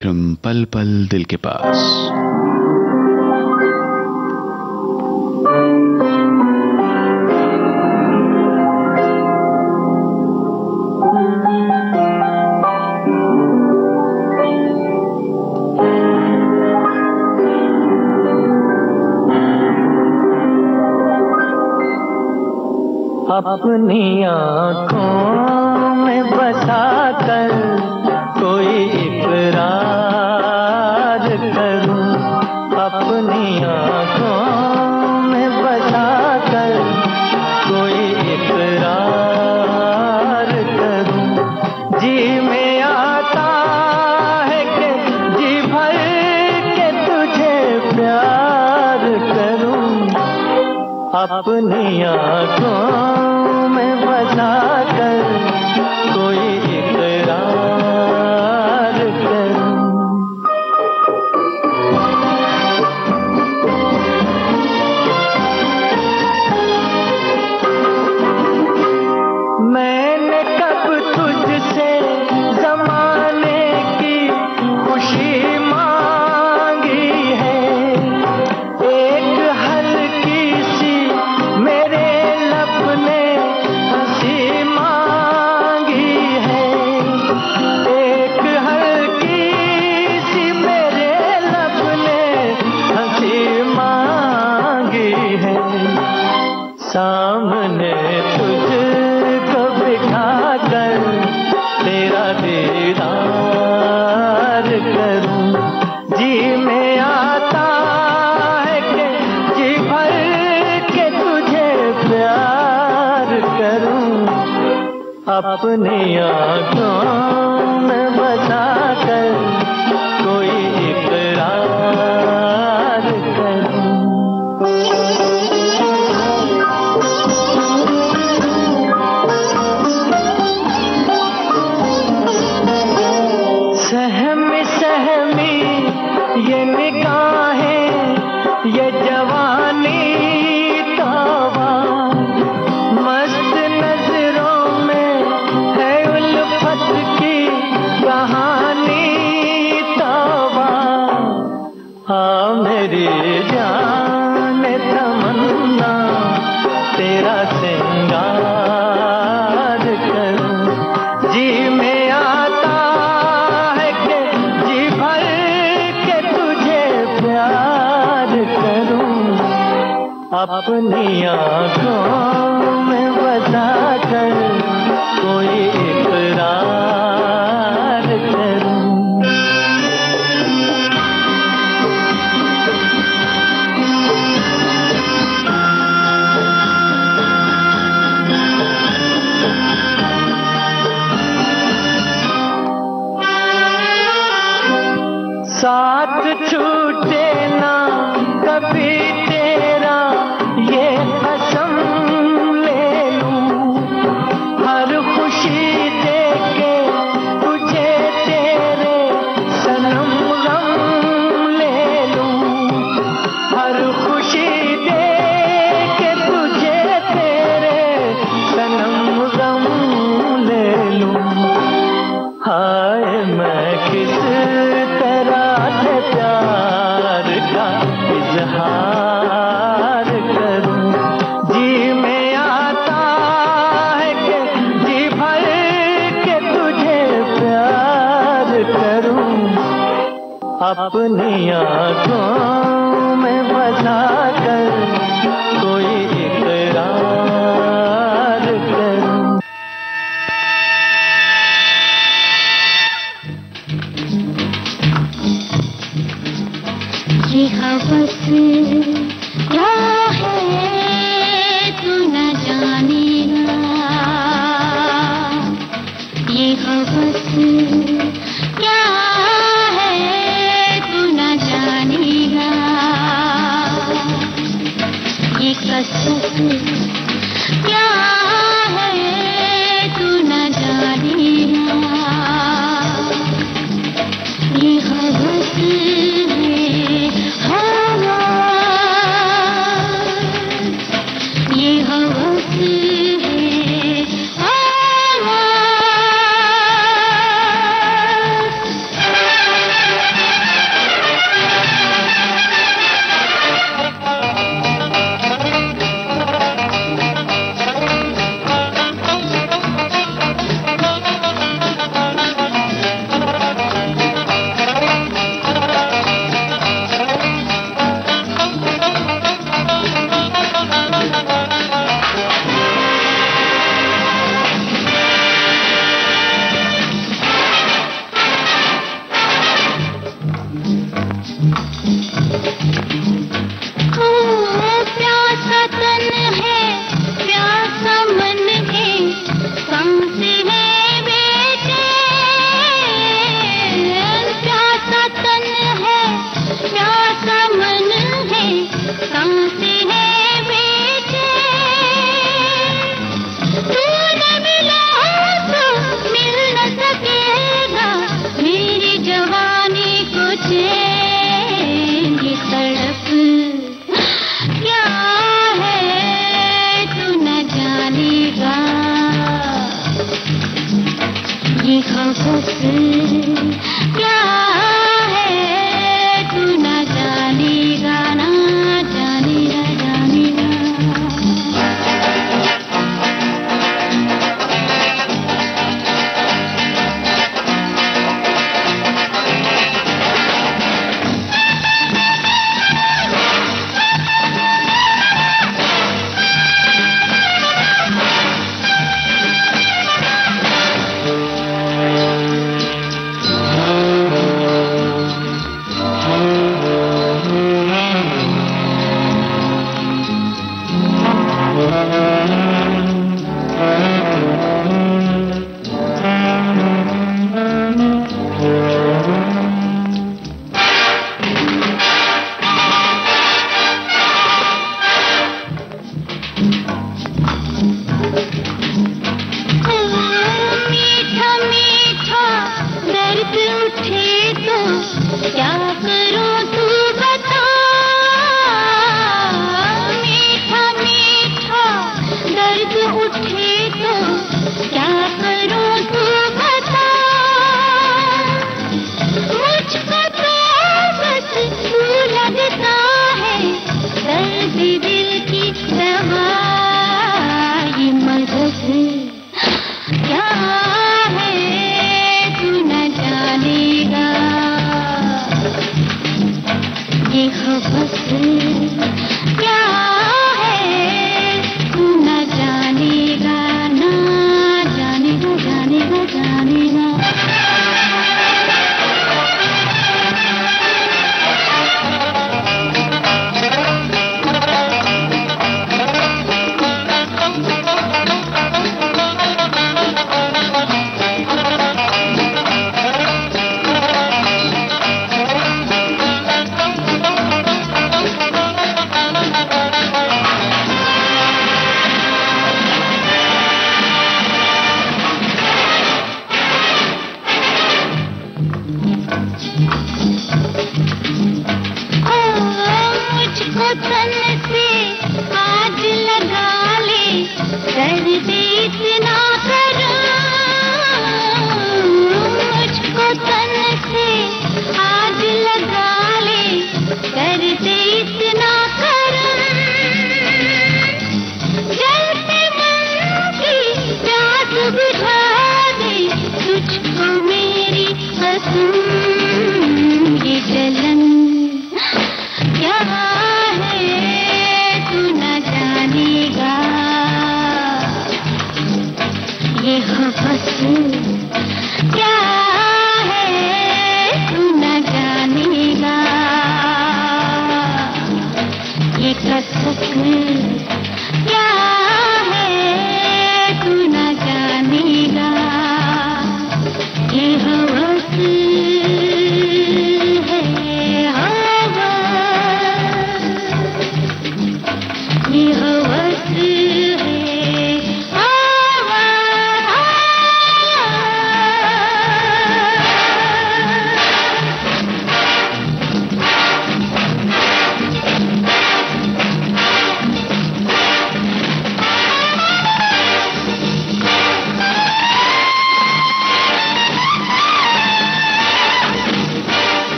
पल पल दिल के पास अपनी आँखों में बसा कर कोई इकरार अपने आँखों में बचा कर याद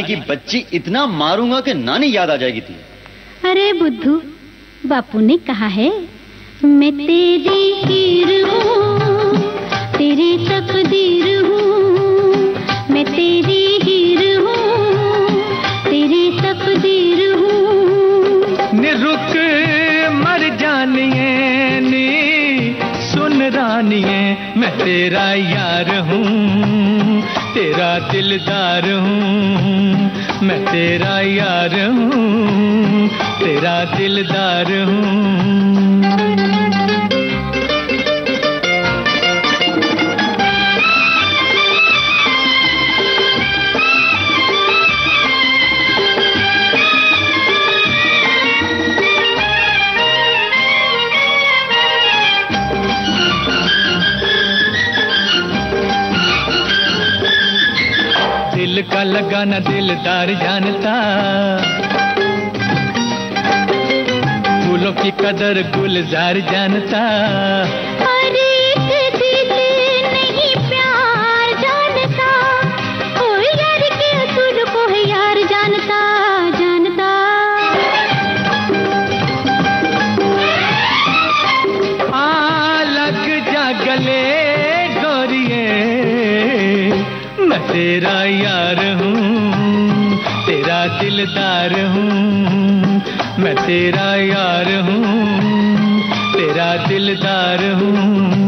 रानी की बच्ची इतना मारूँगा कि नानी याद आ जाएगी थी। अरे बुद्धू बापू ने कहा है मैं तेरी हीर हूँ तेरी तकदीर हूँ मैं तेरी हीर हूँ तेरी तकदीर हूँ। निरुक मर जानिए नी सुन रानिए मैं तेरा यार हूँ। तेरा दिलदार हूँ मैं तेरा यार हूँ तेरा दिलदार हूँ। का लगाना दिलदार जानता। फूलों की कदर गुलजार जानता। दिलदार हूँ। मैं तेरा यार हूँ तेरा दिलदार हूँ।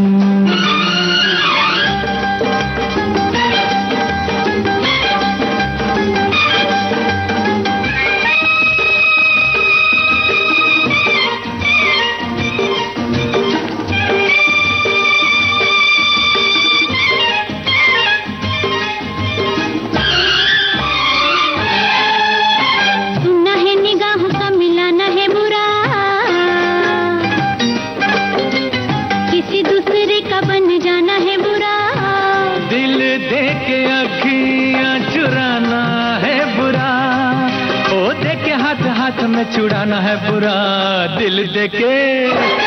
दिल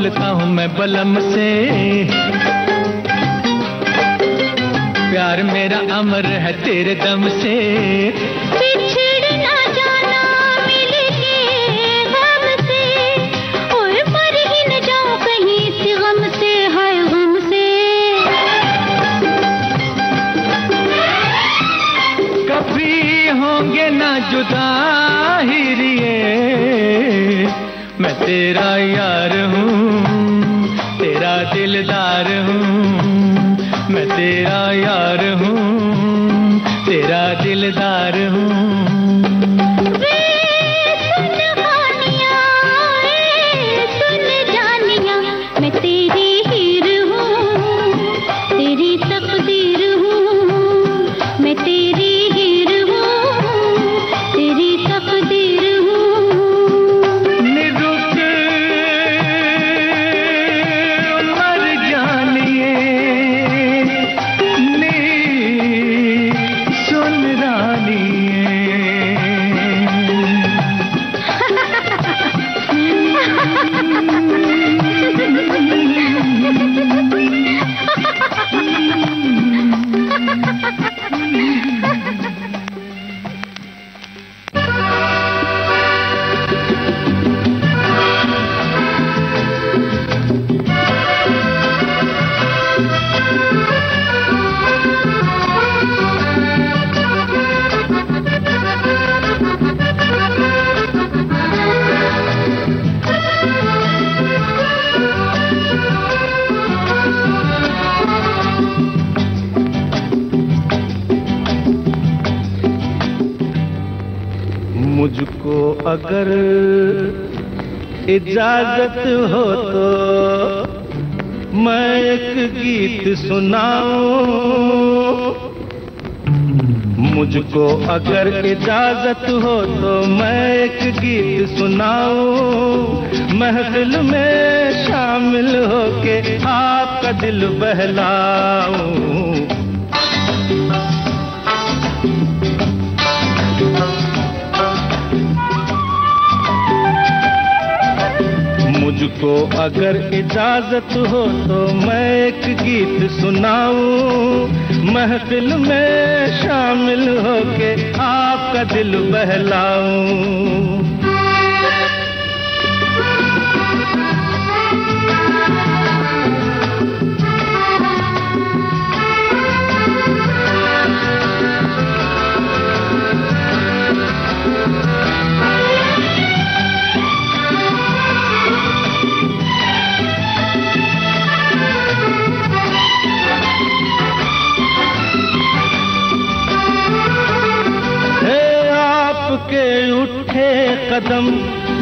बोलता हूँ मैं बलम से। प्यार मेरा अमर है तेरे दम से। बिछड़ ना जाना मिल के गम से। और मर ही न जाऊँ कहीं इस गम से हाय गम से। कभी होंगे ना जुदा हिरिए मैं तेरा यार हूँ दिलदार हूँ। मैं तेरा यार हूँ तेरा दिलदार हूँ। इजाज़त हो तो मैं एक गीत सुनाऊं। मुझको अगर इजाज़त हो तो मैं एक गीत सुनाऊं। महफिल में शामिल होके आपका दिल बहलाऊं। मुझको अगर इजाज़त हो तो मैं एक गीत सुनाऊं। महफिल में शामिल होके आपका दिल बहलाऊं। कदम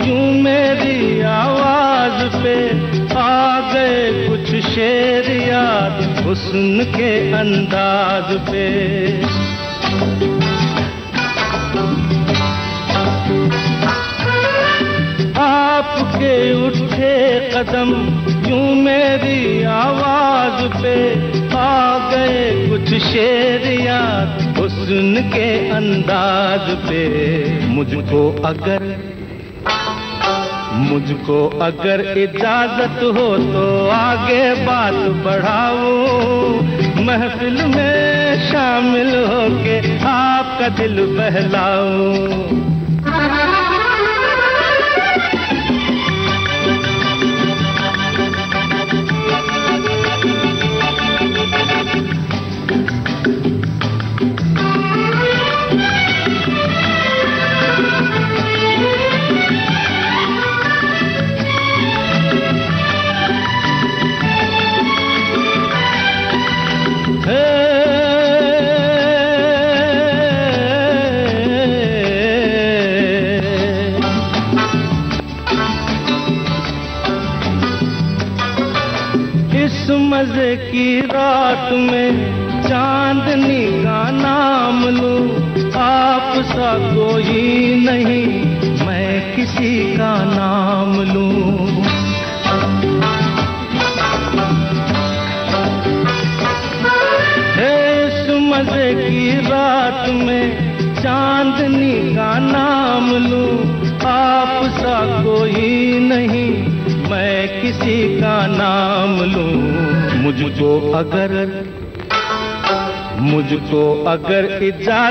यूँ मेरी आवाज़ पे आ गए कुछ शेर याद हुस्न के अंदाज पे। आपके उठे कदम यूँ मेरी आवाज़ पे आ गए कुछ शेर याद हुस्न के अंदाज पे। मुझको अगर मुझको अगर इजाज़त हो तो आगे बात बढ़ाओ। महफिल में शामिल होके आपका दिल बहलाऊं।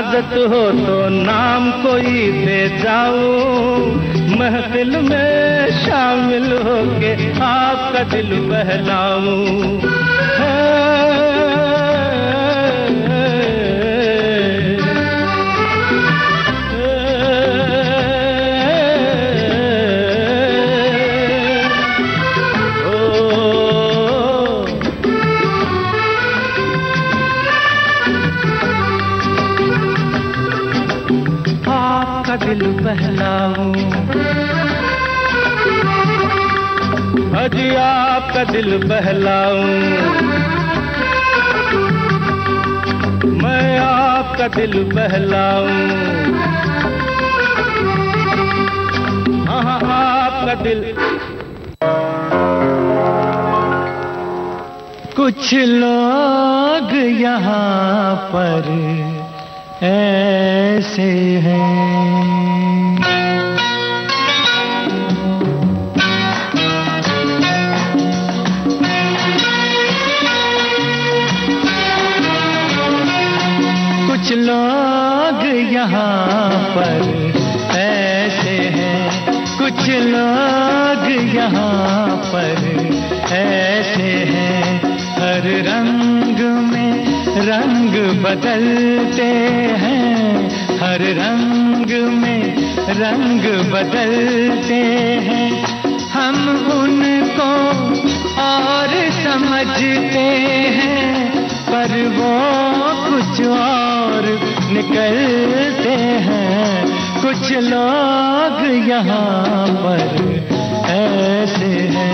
इजाज़त हो तो नाम कोई दे जाऊँ महफिल में शामिल होके आपका दिल बहलाऊं। अजी आपका दिल बहलाऊं। मैं आपका दिल बहलाऊं। हाँ हाँ आपका दिल। कुछ लोग यहाँ पर ऐसे हैं। यहाँ पर ऐसे हैं, हर रंग में रंग बदलते हैं। हर रंग में रंग बदलते हैं। हम उनको और समझते हैं, पर वो कुछ और निकलते हैं। कुछ लोग यहाँ पर ऐसे है।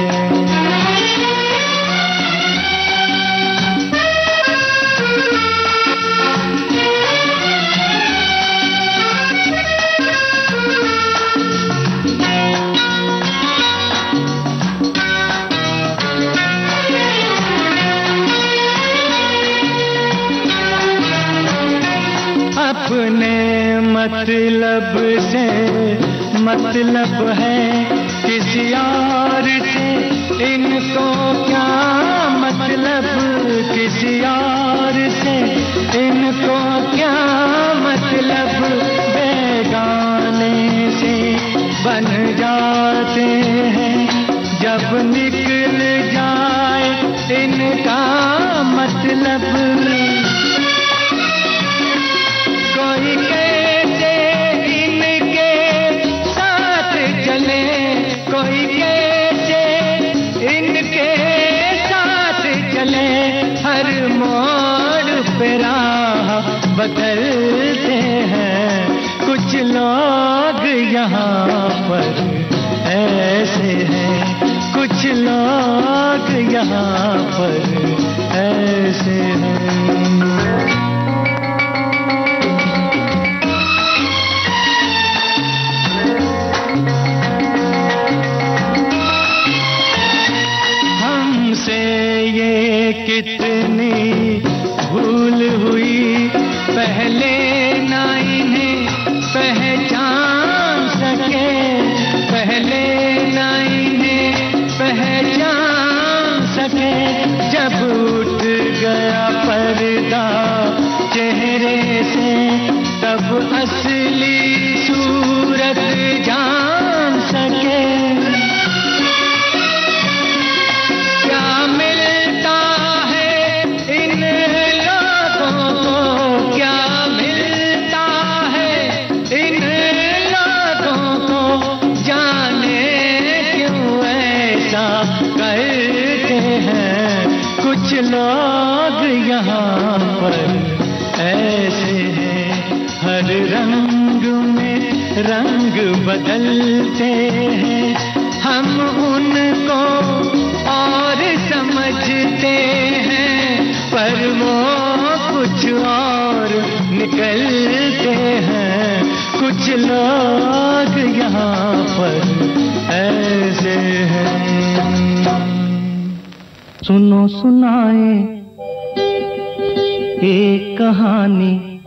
अपने मतलब से मतलब है किसी और से इनको क्या मतलब? किसी से इनको क्या मतलब? से बन जाते हैं। जब निकल जाए, इनका मतलब लोग यहाँ पर ऐसे हैं। पर ऐसे हैं हर रंग में रंग बदलते हैं। हम उनको और समझते हैं, पर वो कुछ और निकलते हैं। कुछ लोग यहाँ पर ऐसे हैं। सुनो सुनाए एक कहानी।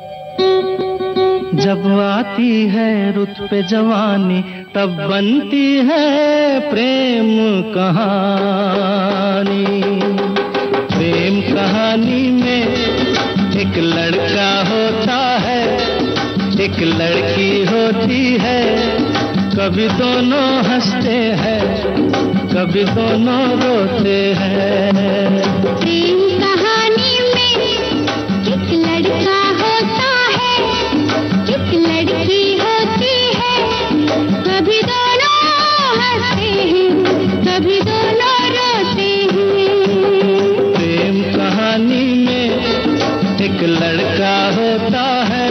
जब आती है रुत पे जवानी, तब बनती है प्रेम कहानी। प्रेम कहानी में एक लड़का होता है, एक लड़की होती है। कभी दोनों हँसते हैं, कभी दोनों रोते हैं। कभी दोनों रोते हैं। प्रेम कहानी में एक लड़का होता है।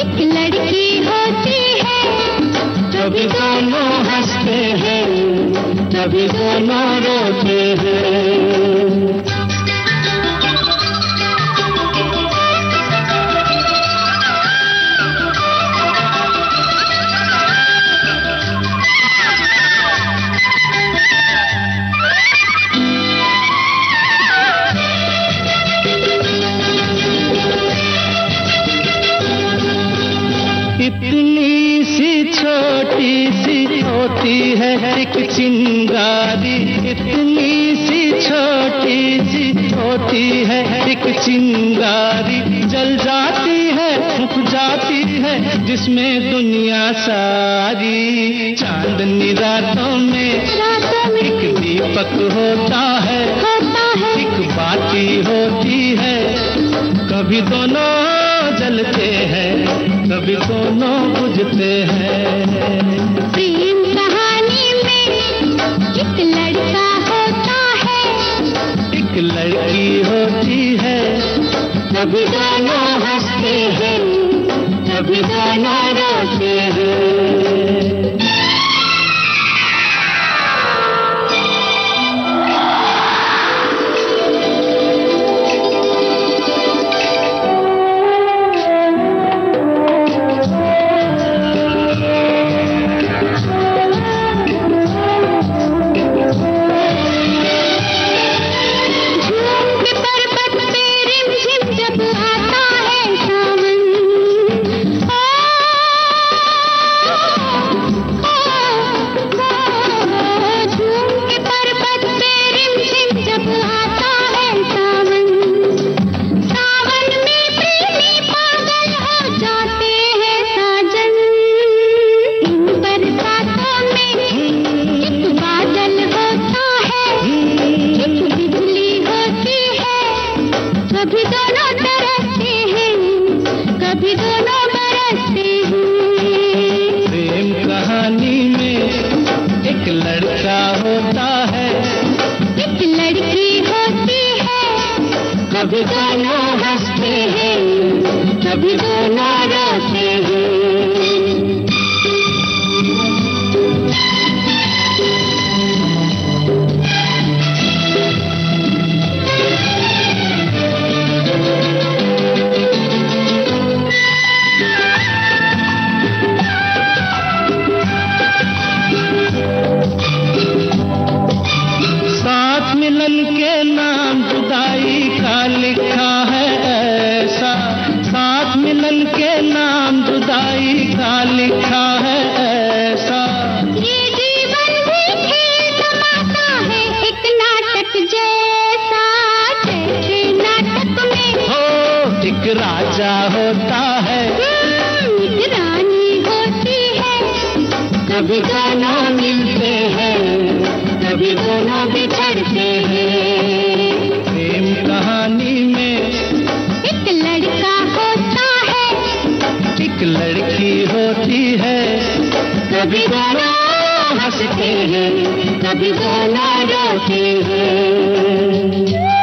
एक लड़की होती है कभी दोनों हँसते हैं कभी दोनों रोते हैं। इतनी सी छोटी सी होती है एक चिंगारी। इतनी सी छोटी सी होती है एक चिंगारी। जल जाती है फूक जाती है जिसमें दुनिया सारी। चांदनी रातों में एक दीपक होता है। एक बाती होती है। कभी दोनों जलते हैं। कभी दोनों बुझते हैं। प्रेम कहानी में एक लड़का होता है। एक लड़की होती है। कभी दोनों हँसते हैं कभी दोनों रोते हैं। कभी दोनों हँसते हैं कभी दोनों रोते कभी दोनों मिलते हैं कभी दोनों बिछड़ते हैं। प्रेम कहानी में एक लड़का होता है एक लड़की होती है। कभी दोनों हँसते हैं कभी दोनों रोते हैं।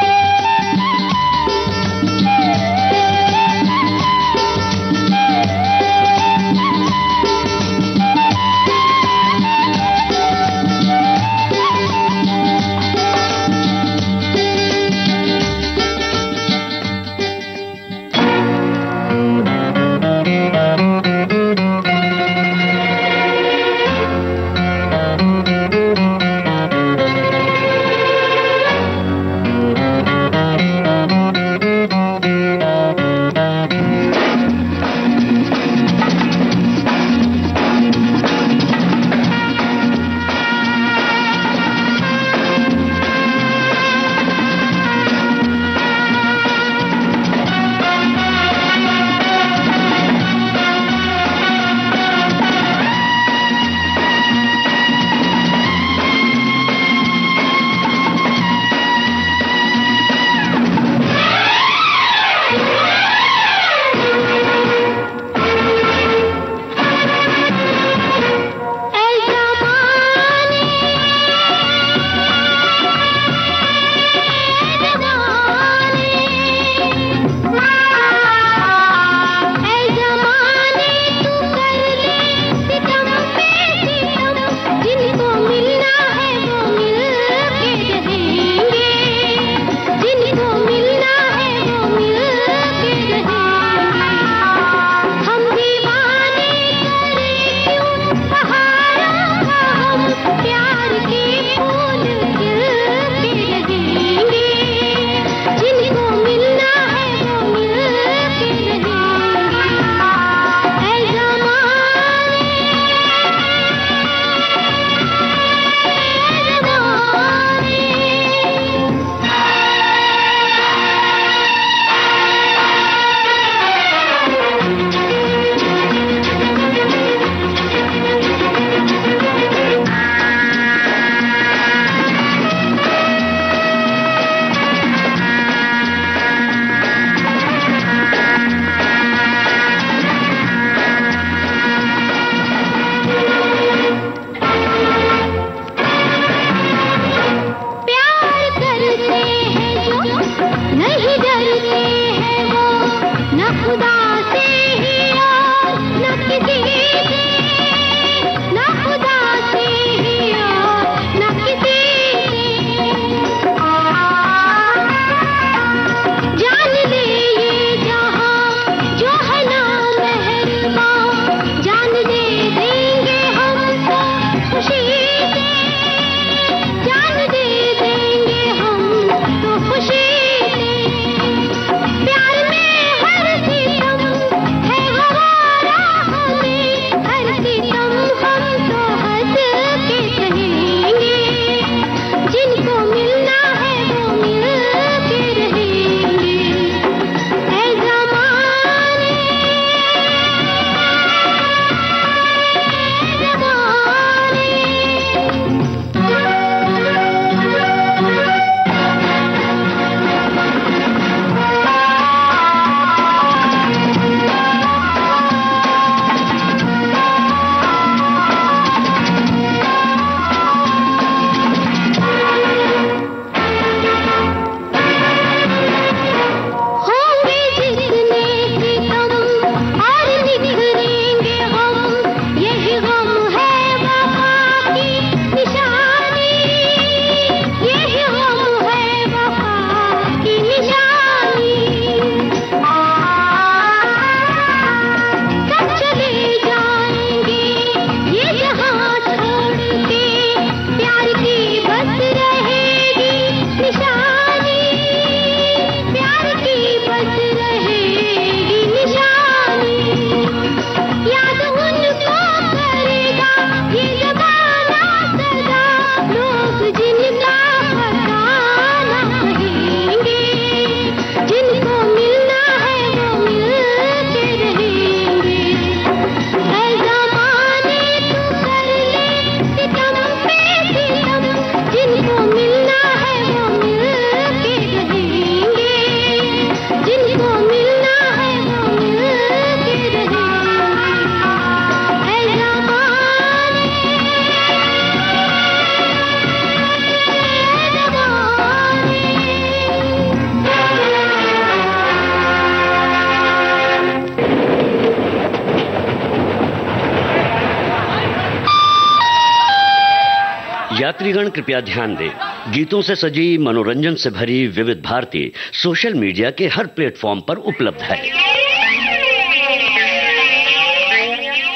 यात्रीगण कृपया ध्यान दें। गीतों से सजी, मनोरंजन से भरी विविध भारती सोशल मीडिया के हर प्लेटफॉर्म पर उपलब्ध है।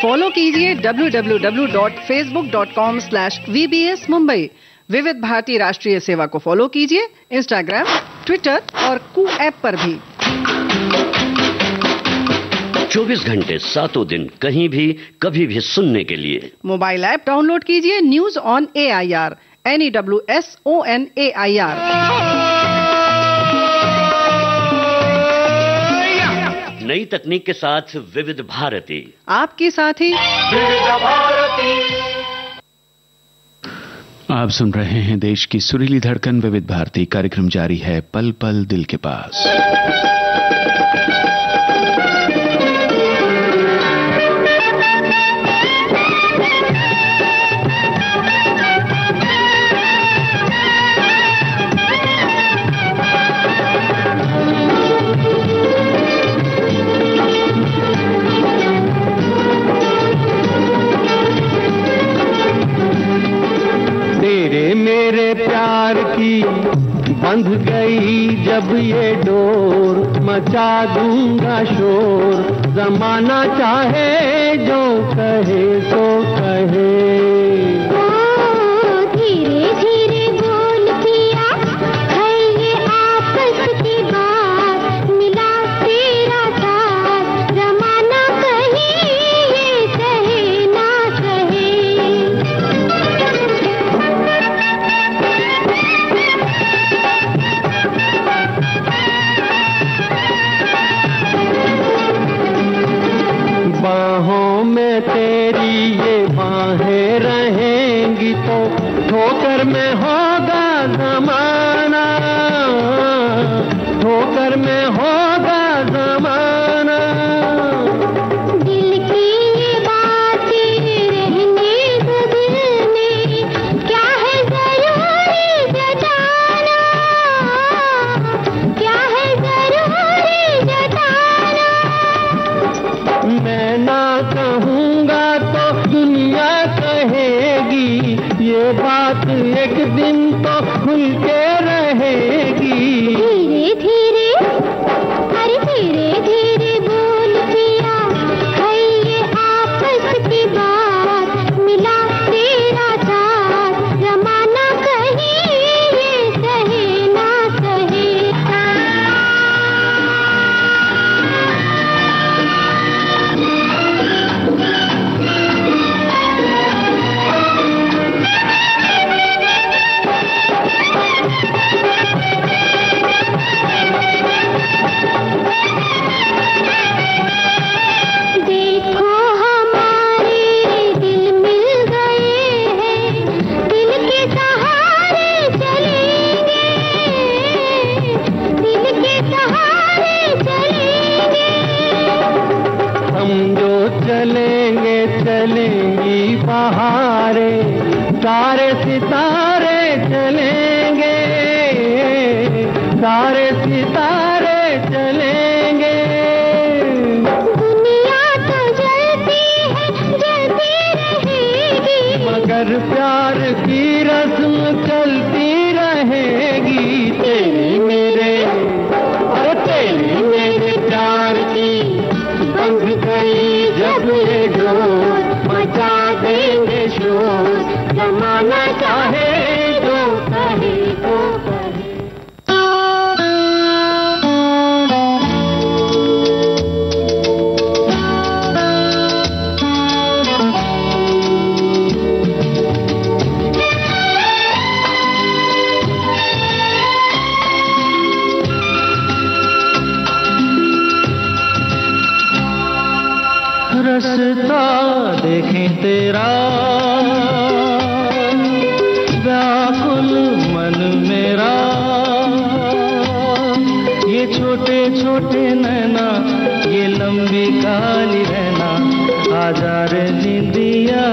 फॉलो कीजिए www.facebook.com/vbs मुंबई विविध भारती राष्ट्रीय सेवा को फॉलो कीजिए इंस्टाग्राम ट्विटर और कू ऐप पर भी। 24 घंटे सातों दिन कहीं भी कभी भी सुनने के लिए। मोबाइल ऐप डाउनलोड कीजिए news on A I R N E W S O N A I R नई तकनीक के साथ विविध भारती। आपके साथ। ही आप सुन रहे हैं देश की सुरीली धड़कन विविध भारती। कार्यक्रम जारी है पल पल दिल के पास। बंध गई जब ये डोर मचा दूँगा शोर। जमाना चाहे जो कहे तो कहे। बात एक दिन तो खुल के रसता देखें तेरा। व्याकुल मन मेरा। ये छोटे छोटे नैना, ये लंबी काली रहना हज़ार निंदिया।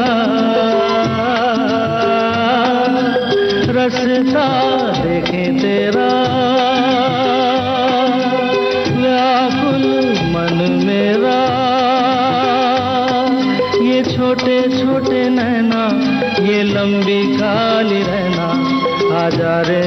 संग भी खाली रहना आजा रे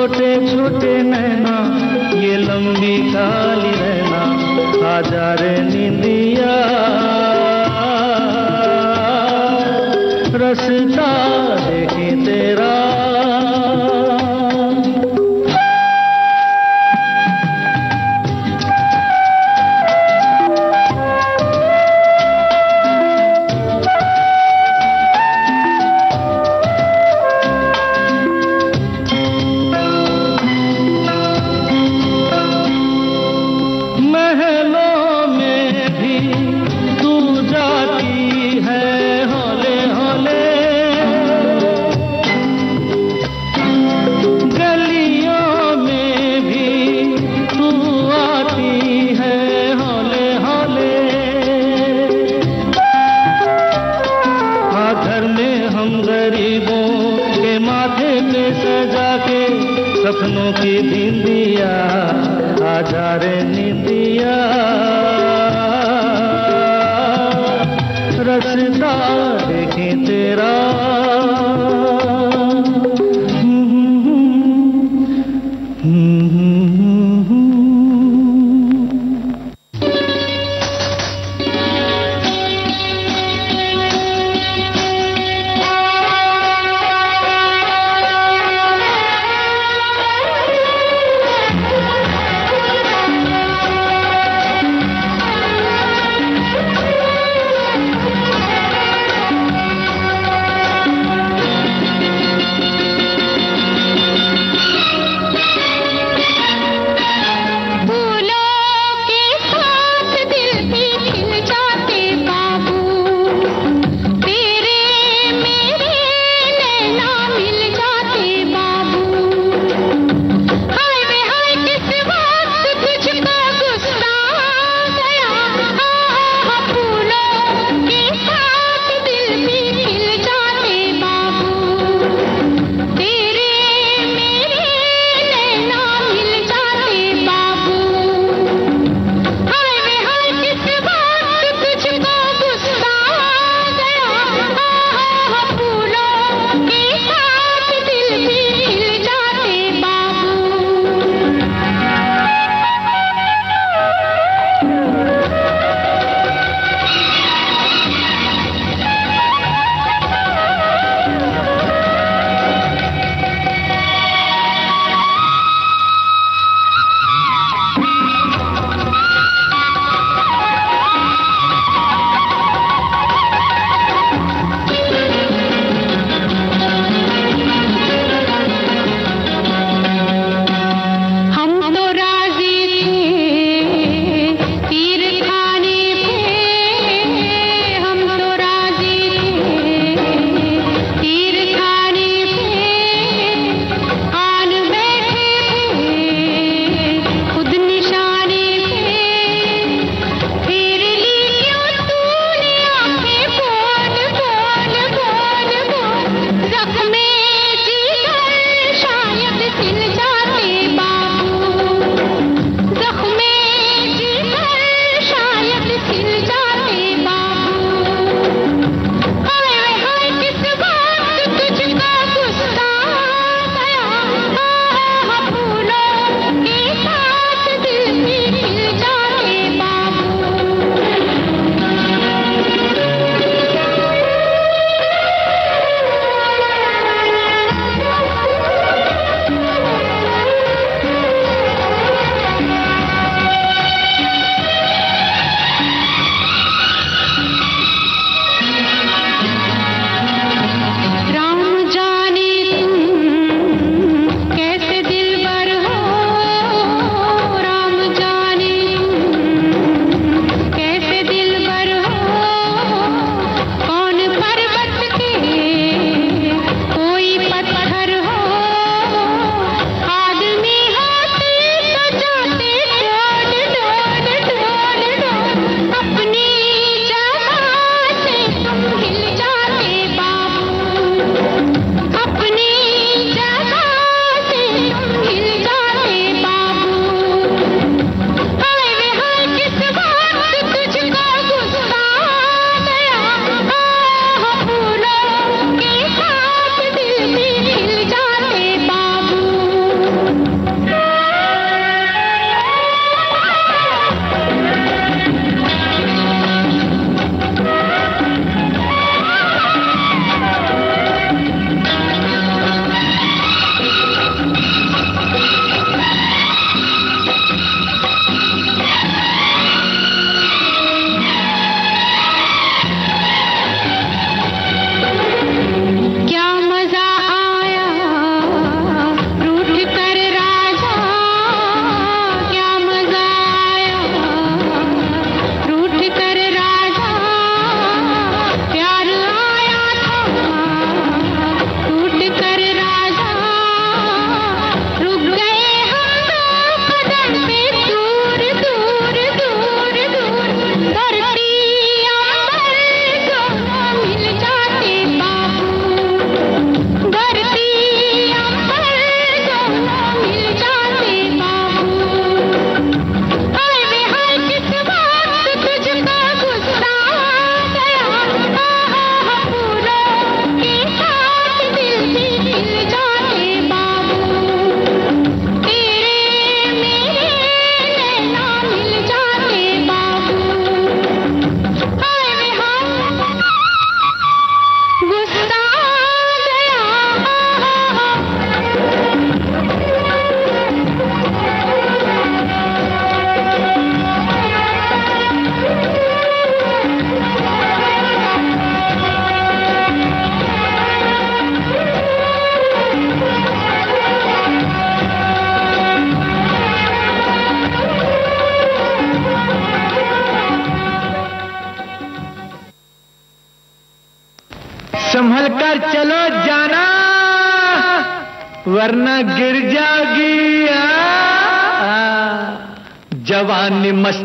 छोटे छोटे नैना ये लंबी काली रहना आजा रे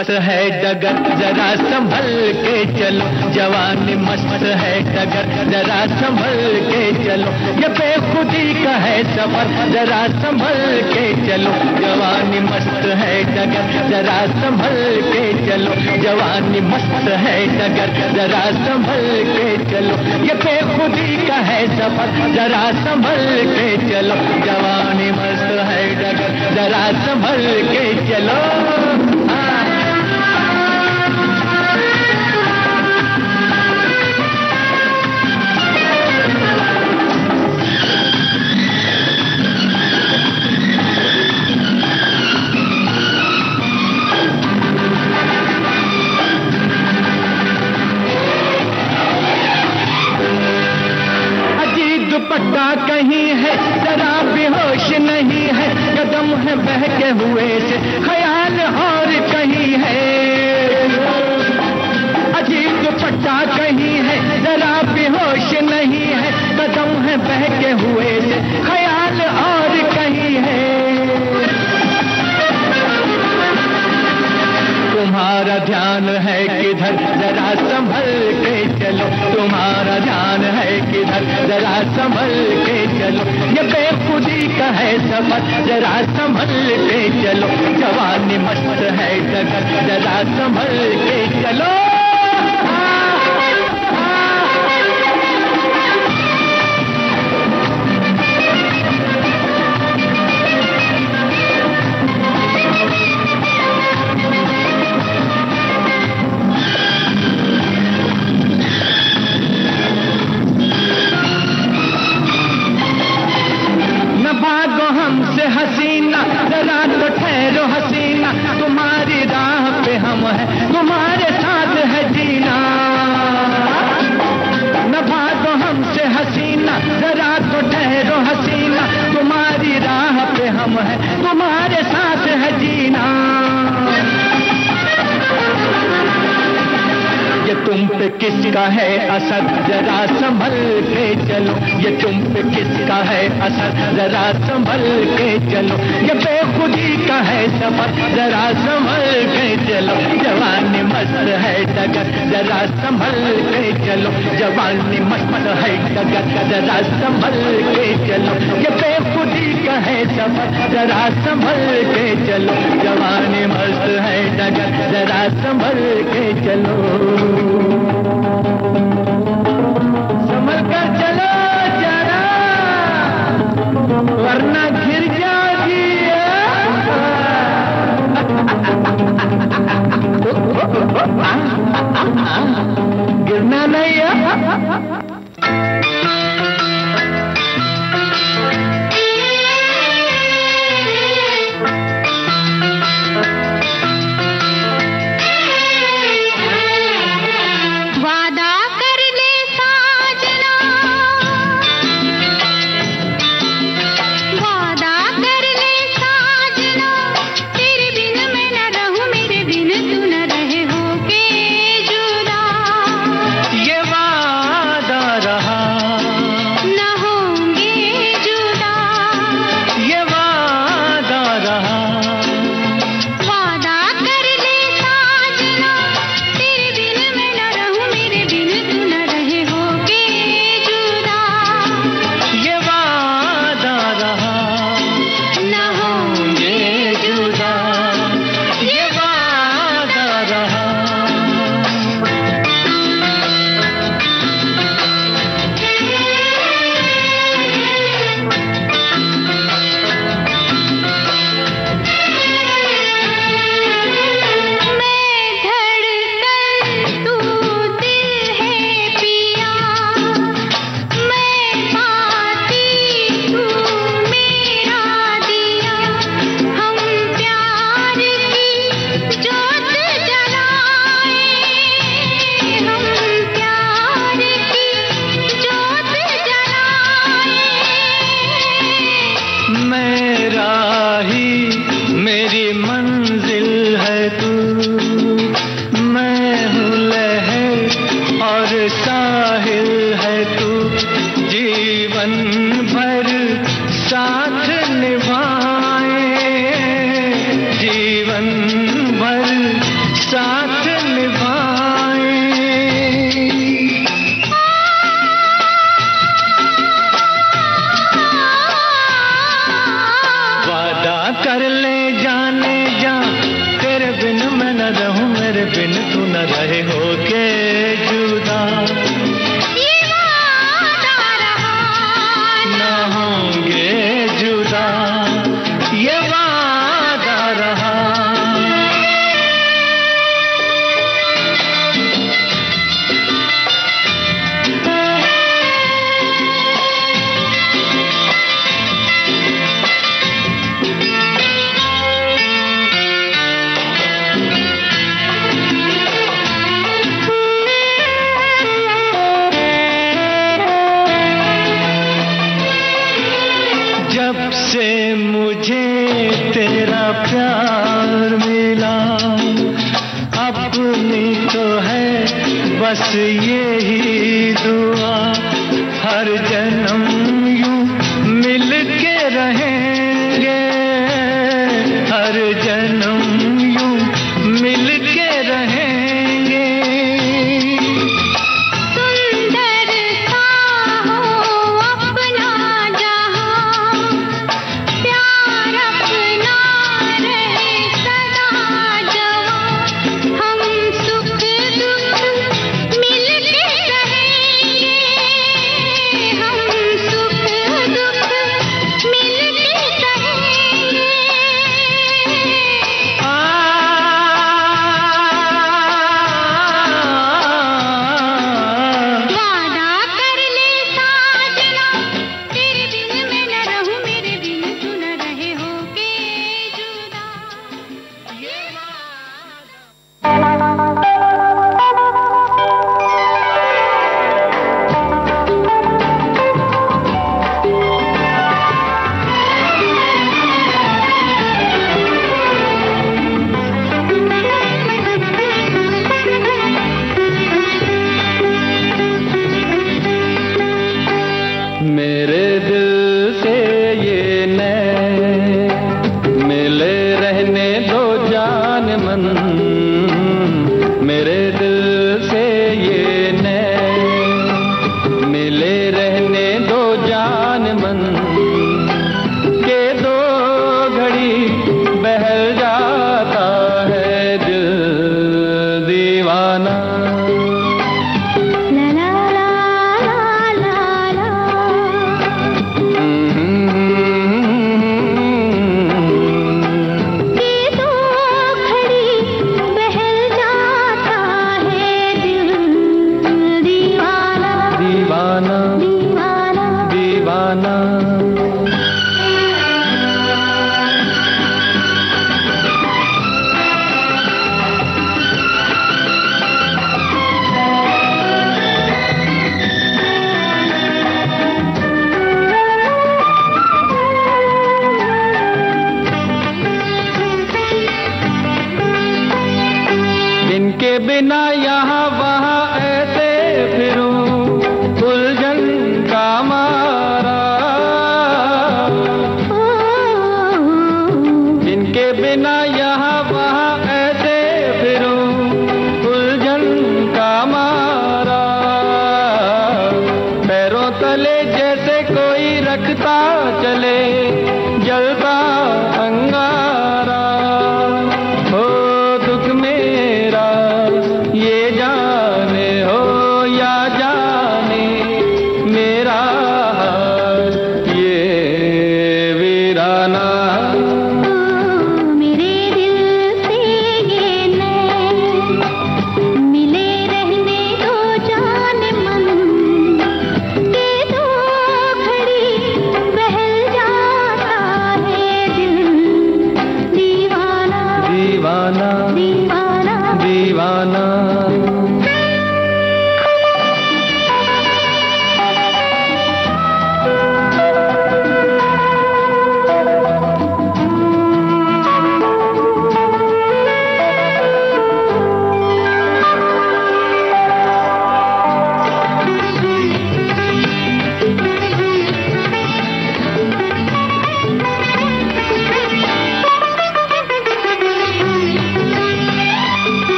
मस्त है डगर, जरा संभल के चलो। जवानी मस्त है डगर, जरा संभल के चलो। ये बेखुदी का है सफ़र, जरा संभल के चलो। जवानी मस्त है डगर, जरा संभल के चलो। जवानी मस्त है डगर, जरा संभल के चलो। ये बेखुदी का है सफ़र, जरा संभल के चलो। जवानी मस्त है डगर, जरा संभल के चलो। दुपट्टा कहीं है, जरा बेहोश नहीं है, कदम है बहके हुए से, ख्याल और कहीं है। अजीब दुपट्टा कहीं है, जरा बेहोश नहीं है, कदम है बहके हुए से, ख्याल और कहीं है। तुम्हारा ध्यान है किधर, जरा संभल के चलो। तुम्हारा ध्यान है किधर? जरा संभल के चलो। ये बेखुदी का है सफ़र। जरा संभल के चलो। जवानी मस्त है डगर जरा संभल के चलो। किसका है असर? जरा संभल के चलो। ये तुम पे किसका है असर? जरा संभल के चलो। ये बेखुदी का है सफ़र। जरा संभल के चलो। जवानी मस्त है डगर। जरा संभल के चलो। जवानी मस्त है डगर। जरा संभल के चलो। ये बेखुदी का है सफ़र। जरा संभल के चलो। जवानी मस्त है डगर। जरा संभल के चलो। वरना गिर जाओगी गिरना नहीं है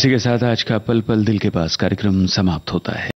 इसी के साथ आज का पल पल दिल के पास कार्यक्रम समाप्त होता है।